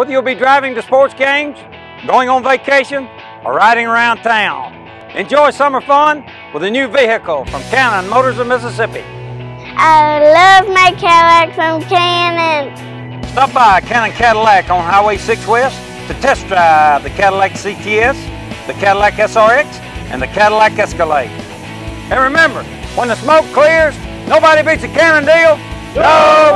Whether you'll be driving to sports games, going on vacation, or riding around town, enjoy summer fun with a new vehicle from Cannon Motors of Mississippi. I love my Cadillac from Cannon. Stop by Cannon Cadillac on Highway 6 West to test drive the Cadillac CTS, the Cadillac SRX, and the Cadillac Escalade. And remember, when the smoke clears, nobody beats a Cannon deal. No!